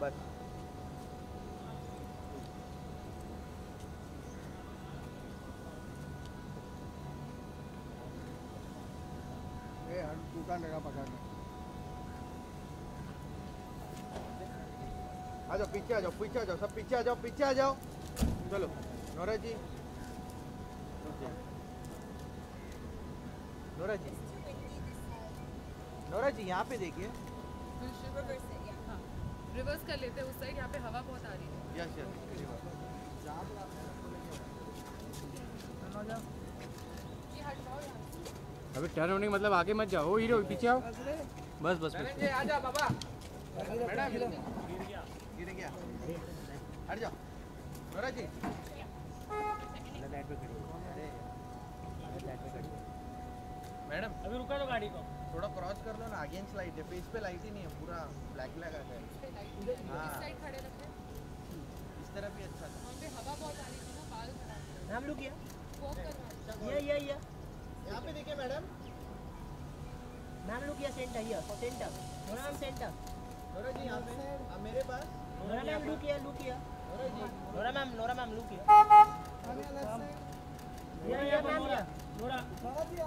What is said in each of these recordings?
बस आ जाओ पीछे आ जाओ पीछे आ जाओ सब पीछे आ जाओ पीछे आ जाओ। चलो। Nora ji Nora ji Nora ji यहाँ पे देखिए। रिवर्स कर लेते हैं उस साइड यहाँ पे हवा बहुत आ रही है। Yes yes. अबे टर्न होने मतलब आगे मत जाओ हीरो पीछे आओ। बस बस बस। आ जाओ बाबा। मैडम गिर गया। हट जाओ। नोरा जी। मैडम। अभी रुका दो गाड़ी को। थोड़ा क्रॉस कर लो ना अगेंस्ट लाइट है फेस पे लाइट ही नहीं है पूरा ब्लैक ब्लैक आ गया। इस हाँ। साइड खड़े रखे वहाँ इस तरफ़ भी अच्छा था। हवा बहुत आ रही थी ना बाल खराब किया वॉक ये ये ये यहाँ पे देखिए मैडम। नाम लुक किया सेंटर ये centre Nora ma'am centre Nora ji यहाँ पे। अब मेरे पास। नोरा मैम लुक किया लुक किया Nora ji. Nora ma'am Nora ma'am look किया ये ये मैम। ये नोरा नोरा मैम लुक किया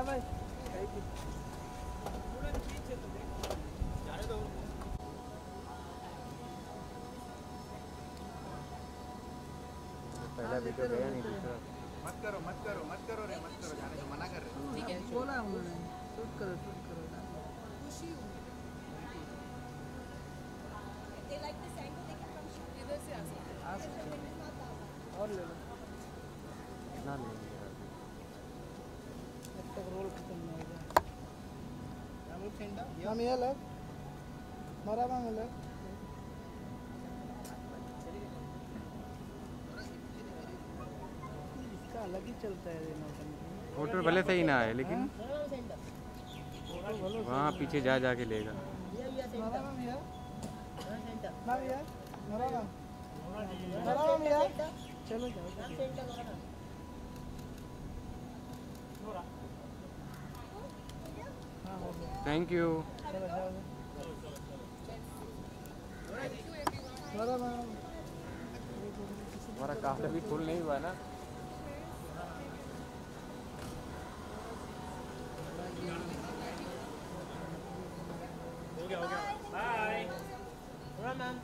जा भाई पहला वीडियो गया नहीं दूसरा। मत करो मत करो मत करो रे मत करो जाने दो मना कर रहे ठीक है बोला उन्होंने शूट करो शूट करो खुशी हूँ इधर से आ सकते हैं। आ सकते हो। और ले लो। कितना लेंगे हम ये लग मरा में लग इसका अलग ही चलता है नौटंकी। फ़ोटो भले सही ना आए लेकिन फ़ोटो भलो वहाँ पीछे जा जा के लेगा। ये ये मरा सेंटर में ये नोरा सेंटर ना ये मरा में नोरा मरा में ये सेंटर चलो जाओ नाम सेंटर नोरा मैम नोरा हाँ हो गया थैंक यू चलो जाओ थैंक यू एवरीवन मरा में हमारा कार्ड अभी फुल नहीं हुआ ना हो गया हो गया बाय नोरा मैम